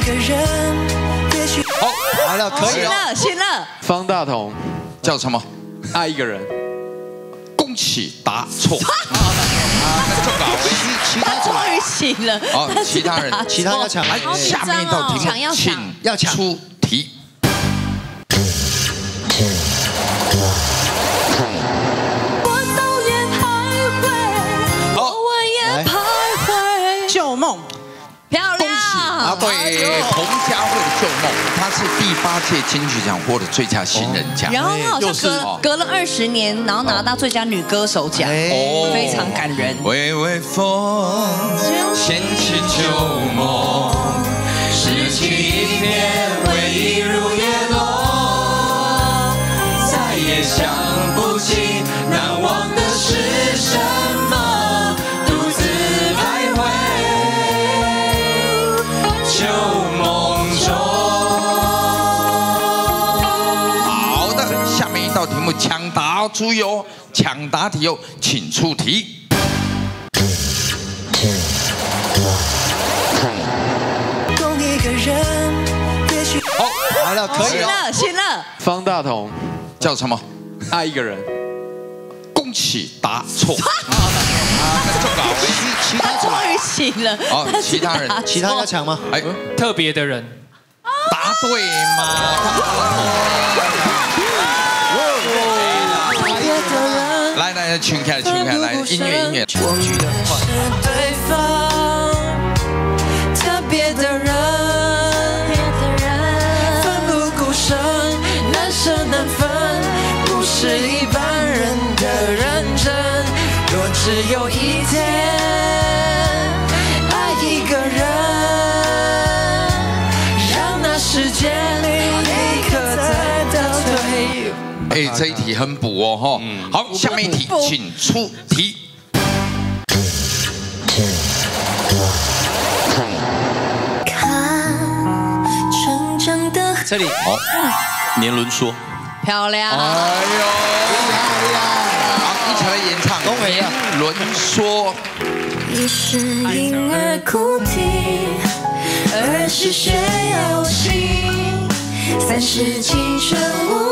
一个人，也许好，来了，可以了。了行了，方大同叫什么？爱一个人，恭喜答错。啊，那就搞其其他组终于醒了。哦其他人其他要抢来，好下面一道题目，请抢要抢出题。喜啊！对，彭佳慧的《旧梦》，她是第八届金曲奖获得最佳新人奖。然后她好像隔隔了二十年，然后拿到最佳女歌手奖，哦非常感人。微微风，掀起旧梦，拾起一片回忆下面一道题目抢答注意哦，抢答题哦，请出题。好，来了，可以了。行了，方大同叫什么？爱一个人，恭喜答错。啊，那就搞其其他组终于醒了。哦其他人其他要抢吗？哎，特别的人，答对嘛？来来来，群开，群开，来音乐音乐。是对方特别的人，奋不顾身，难舍难分，不是一般人的认真。若只有一天哎，这一题很补哦，哈。好，下面一题，请出题。看成长的这里好，年轮说，漂亮。哎呦，好，一起来演唱。年轮说，一是婴儿哭啼，二是学游戏，三是青春无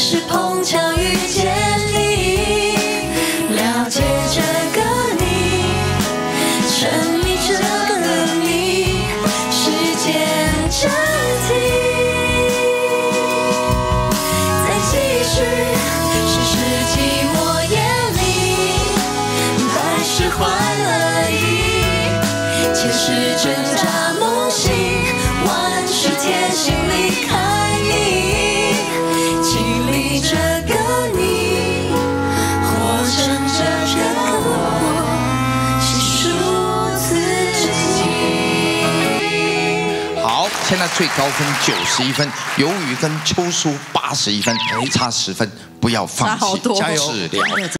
是碰巧遇见你，了解这个你，沉迷这个你，时间暂停，再继续，是是寂寞夜里。百事欢乐好，现在最高分九十一分，鱿鱼跟秋叔八十一分，差十分，不要放弃，加油治疗。